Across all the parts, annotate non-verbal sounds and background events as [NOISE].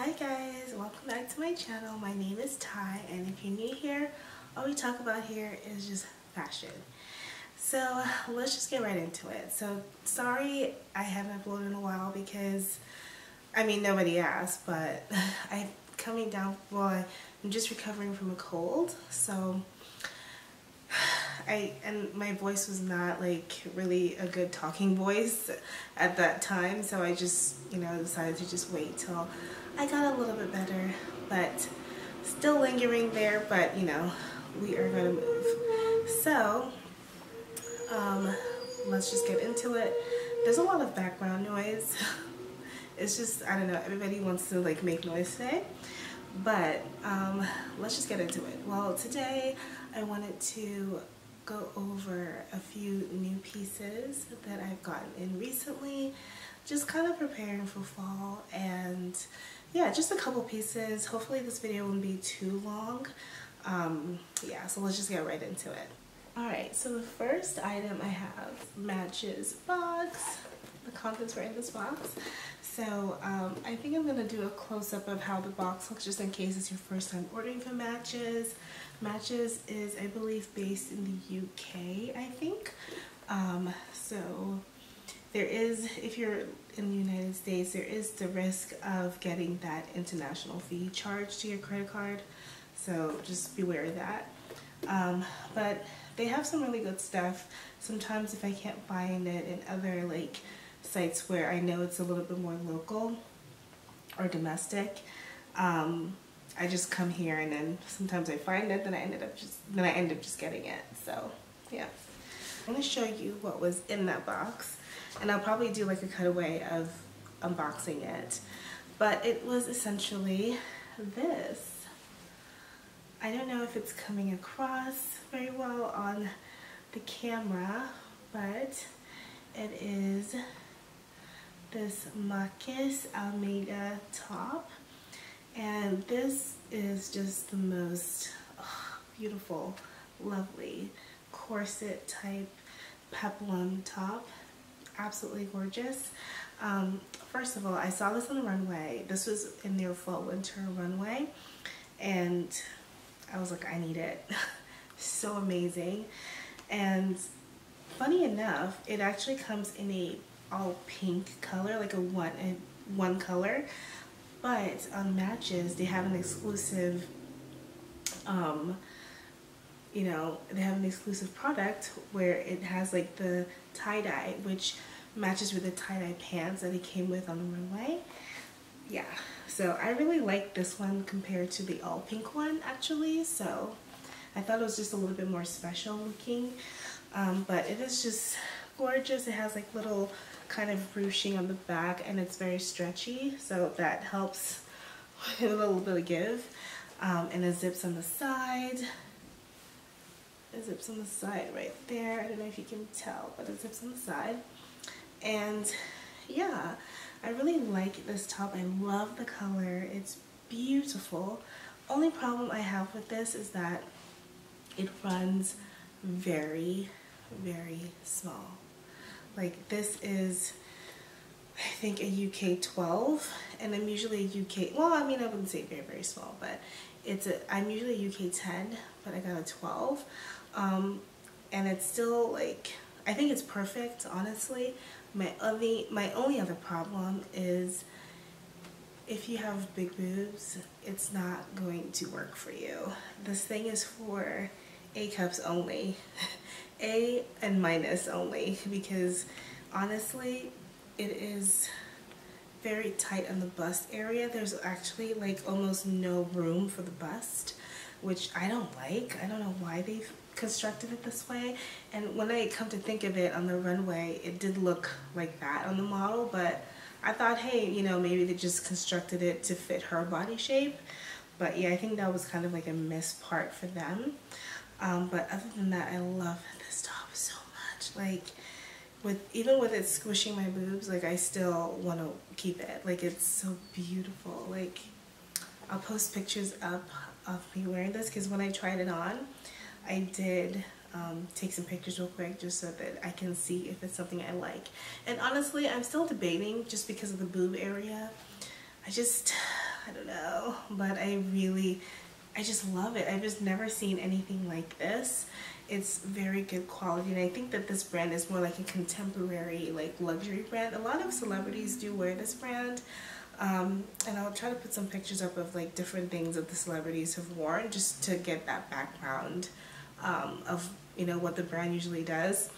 Hi guys, welcome back to my channel. My name is Tai and if you're new here, all we talk about here is just fashion. So let's just get right into it. So sorry I haven't uploaded in a while because, I mean nobody asked, but [LAUGHS] I'm coming down, well I'm just recovering from a cold, so [SIGHS] I and my voice was not like really a good talking [LAUGHS] voice at that time so I just you know decided to just wait till I got a little bit better but still lingering there but you know we are gonna move. So um, let's just get into it. There's a lot of background noise. [LAUGHS] It's just I don't know everybody wants to like make noise today. But um, let's just get into it. Well today I wanted to go over a few new pieces that I've gotten in recently just kind of preparing for fall and yeah just a couple pieces. Hopefully this video won't be too long. Um, yeah so let's just get right into it. Alright so the first item I have matches box. The contents were in this box. So um, I think I'm going to do a close-up of how the box looks just in case it's your first time ordering from Matches. Matches is, I believe, based in the UK, I think. Um, so there is, if you're in the United States, there is the risk of getting that international fee charged to your credit card. So just beware of that. Um, but they have some really good stuff. Sometimes if I can't find it in other like sites where I know it's a little bit more local or domestic, um, I just come here and then sometimes I find it, then I ended up just then I end up just getting it. So yeah. I'm gonna show you what was in that box and I'll probably do like a cutaway of unboxing it. But it was essentially this. I don't know if it's coming across very well on the camera, but it is this Marques Almeida top and this is just the most oh, beautiful, lovely corset type peplum top. Absolutely gorgeous. Um, first of all, I saw this on the runway. This was in their fall winter runway. And I was like, I need it. [LAUGHS] so amazing. And funny enough, it actually comes in a all pink color, like a one, a one color. But on Matches, they have an exclusive, um, you know, they have an exclusive product where it has like the tie-dye, which matches with the tie-dye pants that it came with on the runway. Yeah, so I really like this one compared to the all pink one actually. So I thought it was just a little bit more special looking. Um, but it is just gorgeous. It has like little kind of ruching on the back and it's very stretchy so that helps [LAUGHS] with a little bit of give um, and it zips on the side zips on the side right there. I don't know if you can tell but it zips on the side. And yeah I really like this top. I love the color. It's beautiful. Only problem I have with this is that it runs very very small. Like this is, I think a UK 12 and I'm usually a UK, well I mean I wouldn't say very very small but it's a, I'm usually a UK 10 but I got a 12 um, and it's still like, I think it's perfect honestly. My only, my only other problem is if you have big boobs, it's not going to work for you. This thing is for A cups only. [LAUGHS] A and minus only because honestly it is very tight on the bust area. There's actually like almost no room for the bust which I don't like. I don't know why they've constructed it this way. And when I come to think of it on the runway it did look like that on the model but I thought hey you know maybe they just constructed it to fit her body shape. But yeah I think that was kind of like a miss part for them. Um, but other than that I love this top so much. Like with even with it squishing my boobs like I still want to keep it. Like it's so beautiful. Like I'll post pictures up of me wearing this because when I tried it on I did um, take some pictures real quick just so that I can see if it's something I like and honestly I'm still debating just because of the boob area I just I don't know, but I really, I just love it. I've just never seen anything like this. It's very good quality and I think that this brand is more like a contemporary like luxury brand. A lot of celebrities do wear this brand. Um, and I'll try to put some pictures up of like different things that the celebrities have worn just to get that background um, of you know what the brand usually does.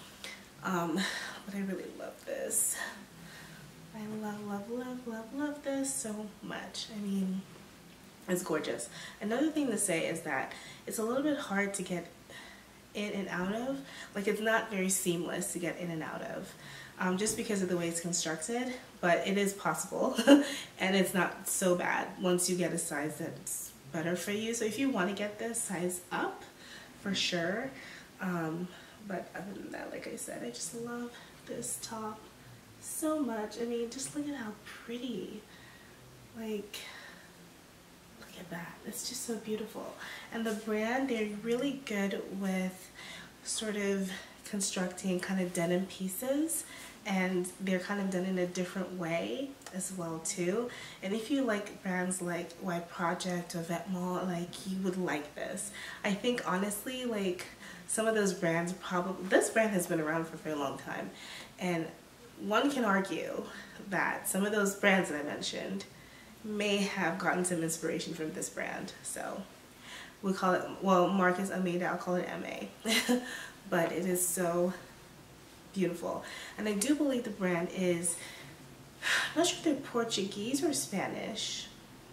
Um, but I really love this. I love, love, love, love, love this so much. I mean, it's gorgeous. Another thing to say is that it's a little bit hard to get in and out of. Like it's not very seamless to get in and out of. Um, just because of the way it's constructed, but it is possible [LAUGHS] and it's not so bad once you get a size that's better for you. So if you want to get this size up, for sure. Um, but other than that, like I said, I just love this top so much. I mean, just look at how pretty. Like, look at that. It's just so beautiful. And the brand, they're really good with sort of constructing kind of denim pieces and they're kind of done in a different way as well too. And if you like brands like Y Project or Vetements like you would like this. I think honestly like some of those brands probably this brand has been around for a very long time. And one can argue that some of those brands that I mentioned may have gotten some inspiration from this brand. So we call it well Marques Almeida I'll call it MA [LAUGHS] but it is so beautiful. And I do believe the brand is, I'm not sure if they're Portuguese or Spanish.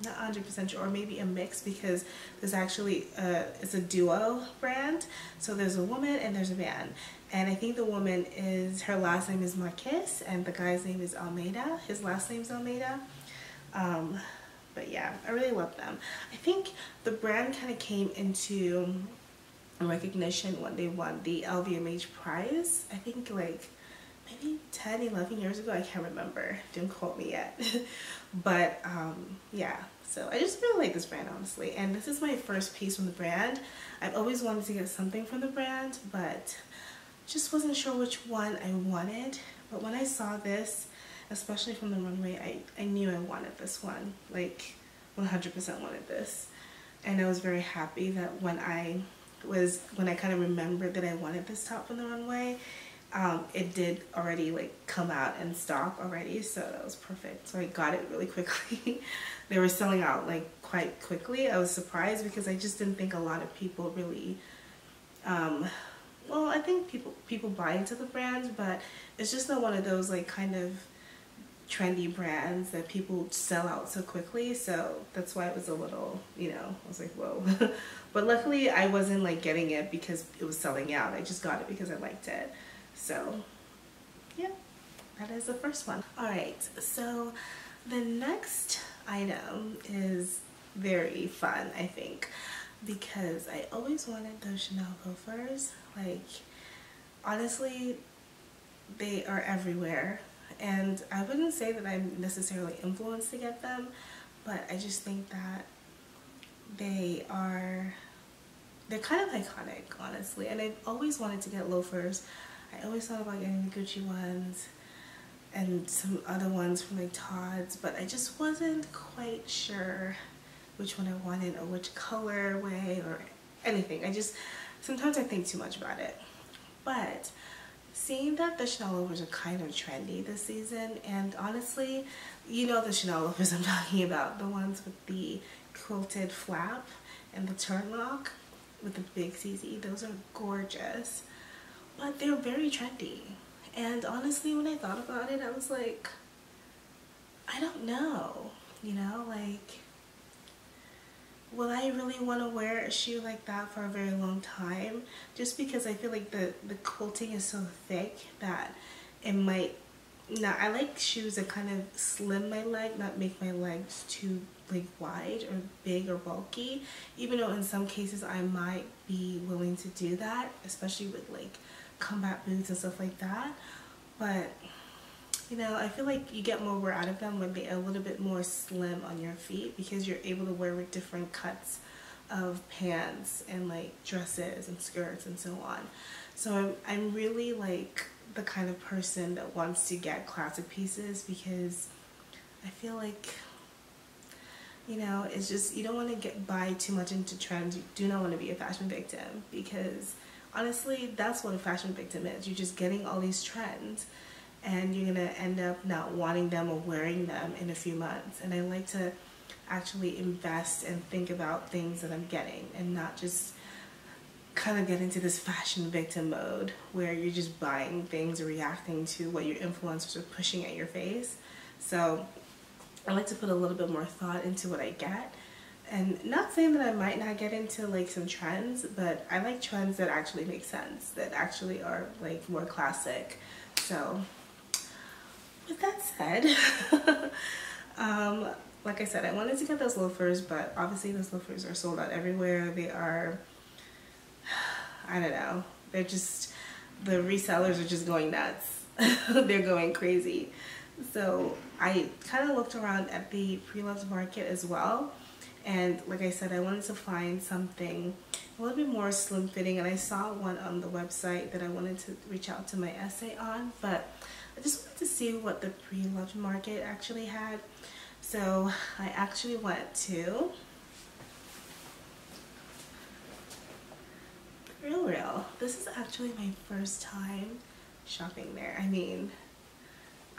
Not 100% sure, or maybe a mix because there's actually, a, it's a duo brand. So there's a woman and there's a man. And I think the woman is, her last name is Marques and the guy's name is Almeida. His last name's Almeida. Um, but yeah, I really love them. I think the brand kind of came into recognition when they won the LVMH prize. I think like maybe 10, 11 years ago. I can't remember. Don't quote me yet. [LAUGHS] but um, yeah, so I just really like this brand honestly. And this is my first piece from the brand. I've always wanted to get something from the brand, but just wasn't sure which one I wanted. But when I saw this, especially from the runway, I, I knew I wanted this one. Like 100% wanted this. And I was very happy that when I was when I kind of remembered that I wanted this top from the runway. Um, it did already like come out and stock already so that was perfect so I got it really [LAUGHS] quickly they were selling out like quite quickly I was surprised because I just didn't think a lot of people really um, well I think people people buy into the brand but it's just not one of those like kind of trendy brands that people sell out so quickly. So that's why it was a little you know I was like whoa. [LAUGHS] But luckily I wasn't like getting it because it was selling out. I just got it because I liked it. So yeah that is the first one. All right so the next item is very fun I think because I always wanted those Chanel loafers. Like honestly they are everywhere and I wouldn't say that I'm necessarily influenced to get them but I just think that they are they're kind of iconic honestly. And I've always wanted to get loafers. I always thought about getting the Gucci ones and some other ones from like Tod's but I just wasn't quite sure which one I wanted or which color way or anything. I just sometimes I think too much about it. But seeing that the Chanel loafers are kind of trendy this season and honestly you know the Chanel loafers [LAUGHS] I'm talking about the ones with the quilted flap and the turn lock with the big CC those are gorgeous. But they're very trendy. And honestly when I thought about it I was like I don't know you know like will I really want to wear a shoe like that for a very long time? Just because I feel like the the quilting is so thick that it might now I like shoes that kind of slim my leg not make my legs too like wide or big or bulky. Even though in some cases I might be willing to do that especially with like combat boots and stuff like that. But you know, I feel like you get more wear out of them when they're a little bit more slim on your feet because you're able to wear with different cuts of pants and like dresses and skirts and so on. So I'm, I'm really like the kind of person that wants to get classic pieces because I feel like you know, it's just you don't want to get buy too much into trends. You do not want to be a fashion victim because honestly, that's what a fashion victim is. You're just getting all these trends and you're gonna end up not wanting them or wearing them in a few months. And I like to actually invest and think about things that I'm getting and not just kind of get into this fashion victim mode where you're just buying things or reacting to what your influencers are pushing at your face. So I like to put a little bit more thought into what I get. And not saying that I might not get into like some trends, but I like trends that actually make sense, that actually are like more classic. So with that said, [LAUGHS] um, like I said, I wanted to get those loafers, but obviously those loafers are sold out everywhere. They are, [SIGHS] I don't know, they're just, the resellers are just going nuts. [LAUGHS] they're going crazy. So I kind of looked around at the pre-loved market as well. And like I said, I wanted to find something a little bit more slim fitting. And I saw one on the website that I wanted to reach out to my SA on. But I just wanted to see what the pre-loved market actually had. So I actually went to Real Real. This is actually my first time shopping there. I mean,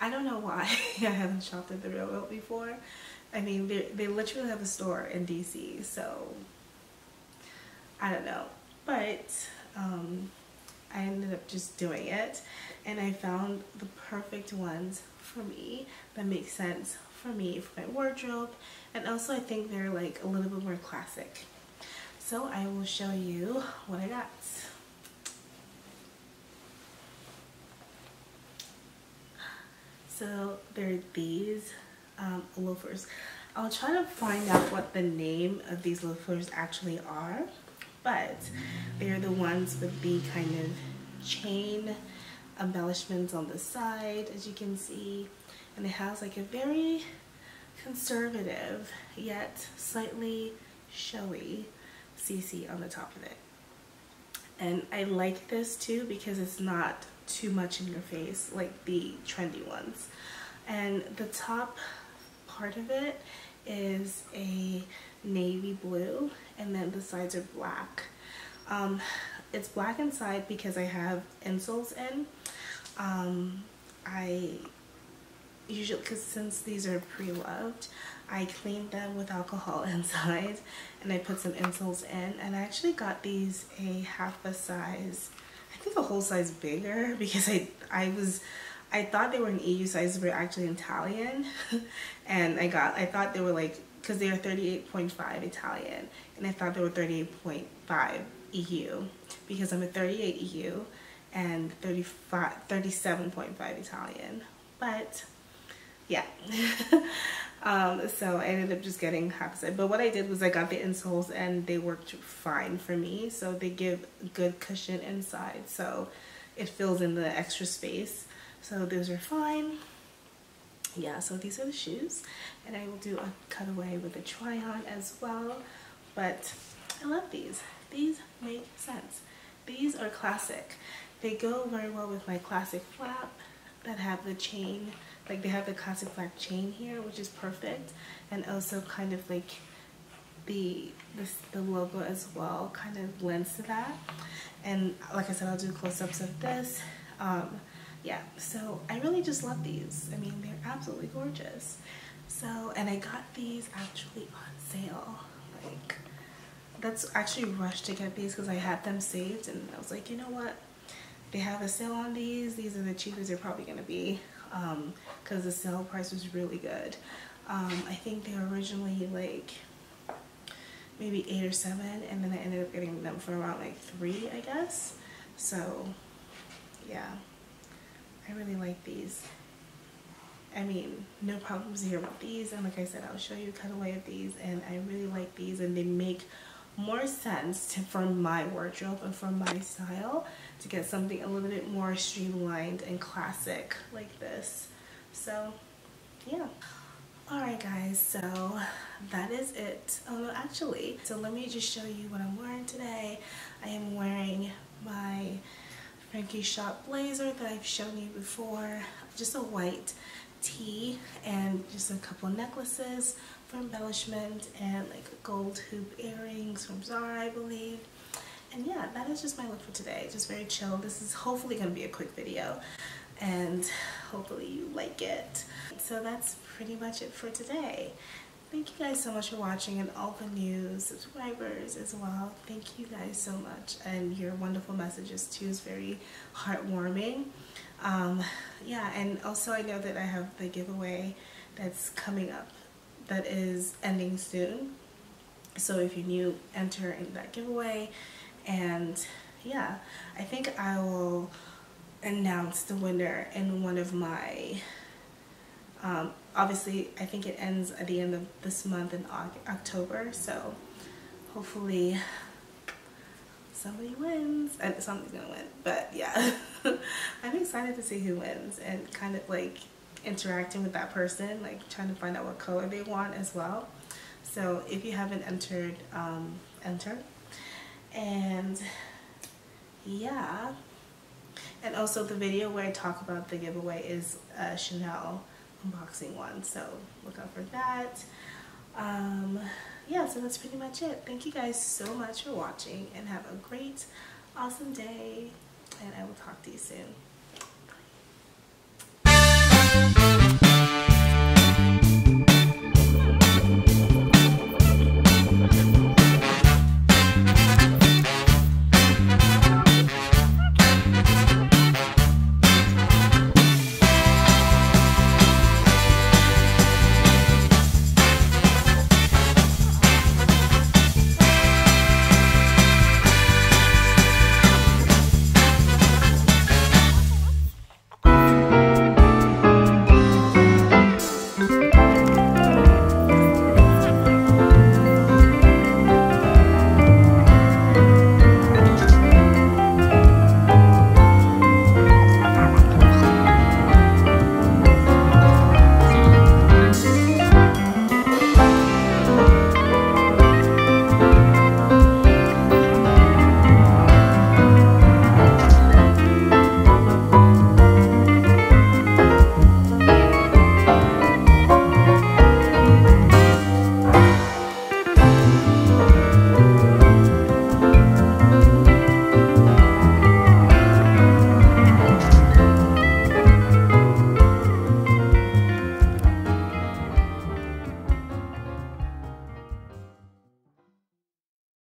I don't know why [LAUGHS] I haven't shopped at the Real Real before. I mean, they, they literally have a store in DC, so I don't know. But um, I ended up just doing it, and I found the perfect ones for me that make sense for me, for my wardrobe, and also I think they're like a little bit more classic. So I will show you what I got. So there are these um, loafers. I'll try to find out what the name of these loafers actually are, but they're the ones with the kind of chain embellishments on the side, as you can see. And it has like a very conservative, yet slightly showy CC on the top of it. And I like this too because it's not too much in your face like the trendy ones. And the top part of it is a navy blue and then the sides are black. Um, it's black inside because I have insoles in. Um, I usually, because since these are pre-loved, I cleaned them with alcohol [LAUGHS] inside and I put some insoles in and I actually got these a half a size I think a whole size bigger [LAUGHS] because I I was I thought they were an EU size but actually Italian. [LAUGHS] And I got I thought they were like because they are 38.5 Italian and I thought they were 38.5 EU because I'm a 38 EU and 35 37.5 Italian. But yeah. [LAUGHS] Um, so I ended up just getting half a but what I did was I got the insoles and they worked fine for me. So they give good cushion inside. So it fills in the extra space so those are fine. Yeah so these are the shoes. And I will do a cutaway with a try on as well. But I love these. These make sense. These are classic. They go very well with my classic flap that have the chain like they have the classic flap chain here which is perfect. And also kind of like the this, the logo as well kind of blends to that. And like I said I'll do close-ups of this. Um, yeah so I really just love these. I mean they're absolutely gorgeous. So and I got these actually on sale like that's actually rushed to get these because I had them saved and I was like you know what? They have a sale on these. These are the cheapest they're probably gonna be because um, the sale price was really good. Um, I think they were originally like maybe eight or seven and then I ended up getting them for around like three I guess. So yeah I really like these I mean no problems here with these and like I said I'll show you a cutaway of these and I really like these and they make more sense to, for my wardrobe and for my style to get something a little bit more streamlined and classic like this. So yeah. Alright guys, so that is it. Oh no, actually, so let me just show you what I'm wearing today. I am wearing my Frankie Shop blazer that I've shown you before. Just a white tee and just a couple necklaces for embellishment and like gold hoop earrings from Zara I believe. And yeah that is just my look for today. Just very chill. This is hopefully gonna be a quick video and hopefully you like it. So that's pretty much it for today thank you guys so much for watching and all the new subscribers as well. Thank you guys so much and your wonderful messages too. Is very heartwarming. Um, yeah and also I know that I have the giveaway that's coming up that is ending soon. So if you're new enter in that giveaway and yeah I think I will announce the winner in one of my um, obviously I think it ends at the end of this month in October so hopefully somebody wins. And somebody's gonna win but yeah. [LAUGHS] I'm excited to see who wins and kind of like interacting with that person like trying to find out what color they want as well. So if you haven't entered um, enter. And yeah. And also the video where I talk about the giveaway is a Chanel unboxing one so look out for that. Um, yeah so that's pretty much it. Thank you guys so much for watching and have a great awesome day and I will talk to you soon